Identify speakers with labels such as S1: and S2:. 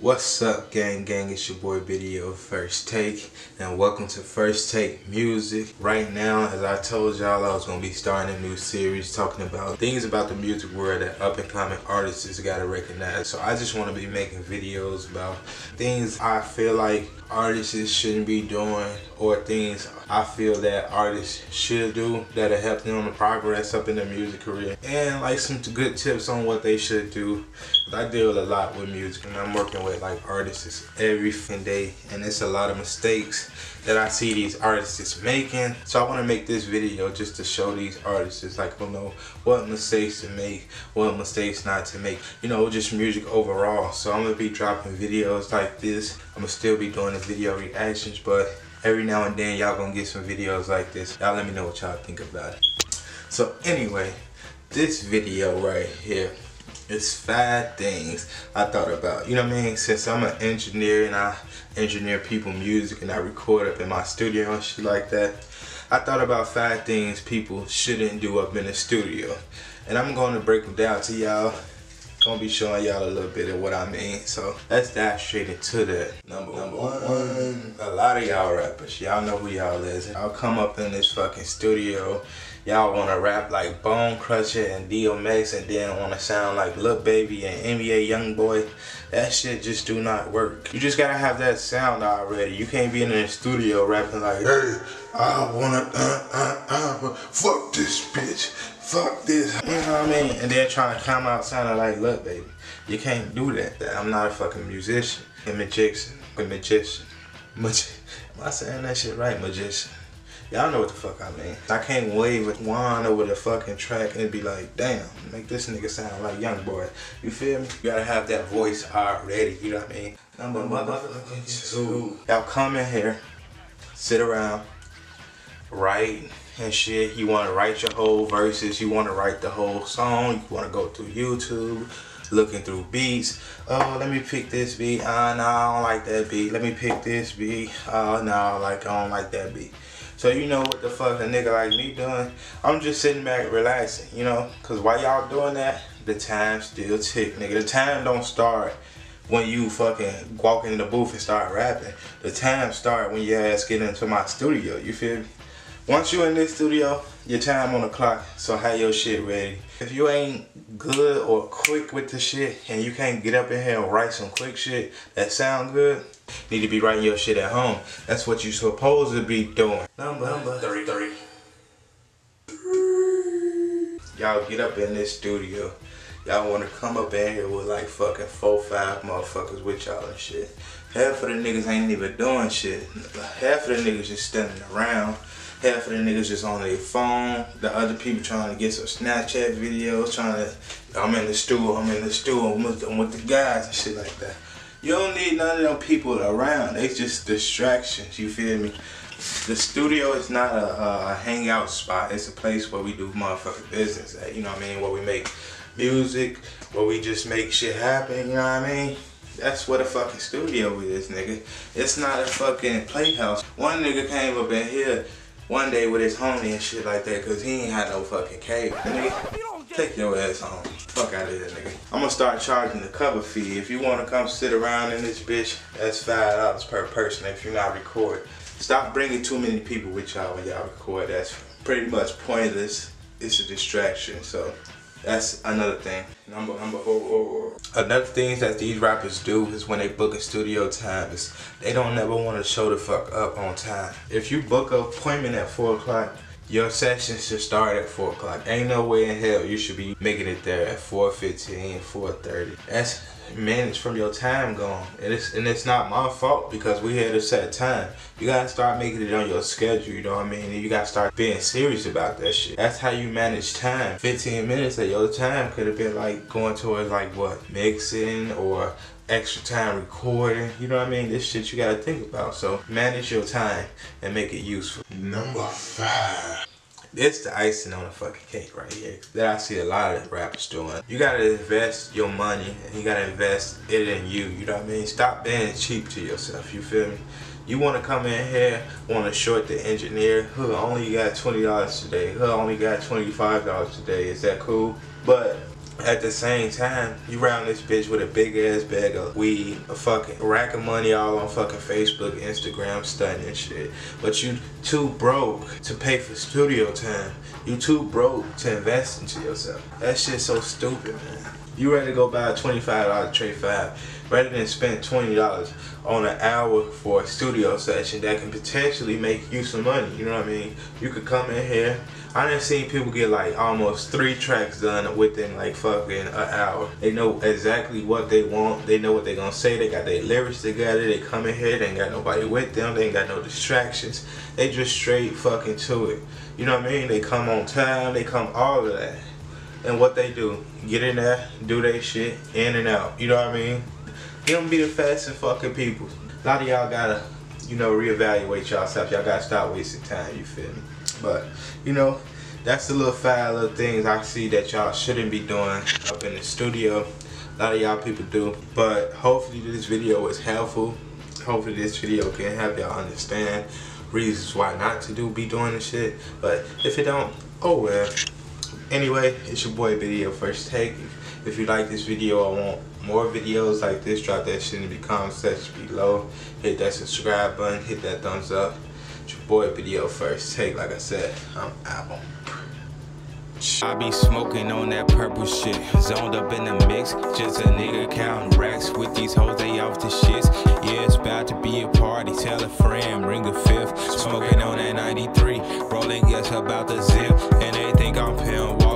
S1: What's up gang gang it's your boy Bideo First Take and welcome to First Take Music. Right now as I told y'all I was to be starting a new series talking about things about the music world that up and coming artists got to recognize. So I just want to be making videos about things I feel like artists shouldn't be doing or things I feel that artists should do that'll help them to progress up in their music career and like some good tips on what they should do. I deal a lot with music and I'm working with like artists is every day and it's a lot of mistakes that I see these artists making. So I want to make this video just to show these artists like you know what mistakes to make, what mistakes not to make, you know just music overall. So I'm gonna be dropping videos like this. I'm gonna still be doing the video reactions but every now and then y'all gonna get some videos like this. Y'all let me know what y'all think about it. So anyway, this video right here it's five things I thought about. You know what I mean? Since I'm an engineer and I engineer people music and I record up in my studio and shit like that, I thought about five things people shouldn't do up in the studio. And I'm going to break them down to y'all. Gonna be showing y'all a little bit of what I mean. So let's dive straight into that. Number, Number one, a lot of y'all rappers, y'all know who y'all is. I'll come up in this fucking studio y'all want to rap like Bone Crusher and DMX and then want to sound like Lil Baby and NBA Youngboy, that shit just do not work. You just gotta have that sound already. You can't be in the studio rapping like, hey, I wanna, uh, uh, uh, fuck this bitch, fuck this. You know what I mean? And then trying to come out sounding like look, Baby. You can't do that. I'm not a fucking musician. A magician. A magician. Mag Am I saying that shit right, magician? Y'all know what the fuck I mean. I can't wave with one over the fucking track and be like, damn, make this nigga sound like Youngboy. You feel me? You gotta have that voice already, you know what I mean? Two. Y'all come in here, sit around, write and shit. You wanna write your whole verses, you wanna write the whole song, you wanna go through YouTube, looking through beats. Oh, let me pick this beat. Ah, uh, I don't like that beat. Let me pick this beat. Oh, no, like I don't like that beat. So you know what the fuck a nigga like me doing? I'm just sitting back relaxing, you know? Cause while y'all doing that, the time still tick, nigga. The time don't start when you fucking walk in the booth and start rapping. The time start when your ass get into my studio, you feel me? Once you in this studio, your time on the clock, so have your shit ready. If you ain't good or quick with the shit and you can't get up in here and write some quick shit that sound good, need to be writing your shit at home. That's what you supposed to be doing. Number, Number 33. Y'all get up in this studio. Y'all wanna come up in here with like fucking four, five motherfuckers with y'all and shit. Half of the niggas ain't even doing shit. Half of the niggas just standing around Half of the niggas just on their phone. The other people trying to get some Snapchat videos, trying to, I'm in the stool, I'm in the stool, I'm with, I'm with the guys and shit like that. You don't need none of them people around. They just distractions, you feel me? The studio is not a, a hangout spot. It's a place where we do motherfucking business at, you know what I mean? Where we make music, where we just make shit happen, you know what I mean? That's what a fucking studio is, nigga. It's not a fucking playhouse. One nigga came up in here one day with his homie and shit like that because he ain't had no fucking cable. Nigga, take your ass home. Fuck out of here, nigga. I'm gonna start charging the cover fee. If you wanna come sit around in this bitch, that's $5 per person if you're not recording. Stop bringing too many people with y'all when y'all record. That's pretty much pointless. It's a distraction, so that's another thing. Number number four. Another thing that these rappers do is when they book a studio time is they don't never want to show the fuck up on time. If you book an appointment at four o'clock, your session should start at 4 o'clock. Ain't no way in hell you should be making it there at 4.15, 4.30. That's managed from your time gone. And it's, and it's not my fault because we had a set time. You gotta start making it on your schedule, you know what I mean? And you gotta start being serious about that shit. That's how you manage time. 15 minutes of your time could have been like going towards like what, mixing or extra time recording. You know what I mean? This shit you gotta think about. So manage your time and make it useful. Number five. This the icing on the fucking cake right here that I see a lot of rappers doing. You gotta invest your money and you gotta invest it in you. You know what I mean? Stop being cheap to yourself. You feel me? You want to come in here, want to short the engineer, who only got $20 today, who only got $25 today, is that cool? But at the same time, you round this bitch with a big ass bag of weed, a fucking rack of money all on fucking Facebook, Instagram, stunning and shit. But you too broke to pay for studio time. You too broke to invest into yourself. That shit's so stupid, man. You ready to go buy a $25 Tray 5 rather than spend $20 on an hour for a studio session that can potentially make you some money. You know what I mean? You could come in here. I done seen people get like almost three tracks done within like fucking an hour. They know exactly what they want. They know what they gonna say. They got their lyrics together. They come in here. They ain't got nobody with them. They ain't got no distractions. They just straight fucking to it. You know what I mean? They come on time. They come all of that and what they do. Get in there, do their shit, in and out. You know what I mean? You don't be the fastest fucking people. A lot of y'all gotta, you know, reevaluate yourself. Y'all gotta stop wasting time, you feel me? But, you know, that's the little five little things I see that y'all shouldn't be doing up in the studio. A lot of y'all people do. But hopefully this video was helpful. Hopefully this video can help y'all understand reasons why not to do be doing this shit. But if it don't, oh well. Anyway, it's your boy Bideo First Take. If you like this video I want more videos like this, drop that shit in the comment section below. Hit that subscribe button, hit that thumbs up. It's your boy Bideo First Take. Like I said, I'm out.
S2: I be smoking on that purple shit, zoned up in the mix. Just a nigga counting racks with these hoes, they off the shits. Yeah, it's about to be a party. Tell a friend, bring a fifth. Smoking on that 93, rolling yes about the zip. And they think I'm pimp